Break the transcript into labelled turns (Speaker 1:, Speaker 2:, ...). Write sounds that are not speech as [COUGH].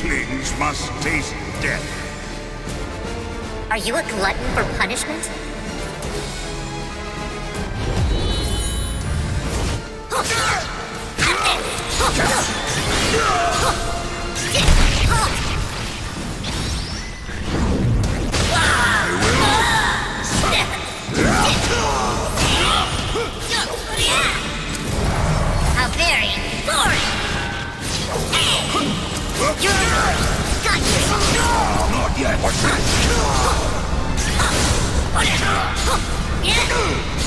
Speaker 1: Traitors must taste death.
Speaker 2: Are you a glutton for punishment? How [LAUGHS] You're got you!
Speaker 1: Not yet.
Speaker 2: Yeah.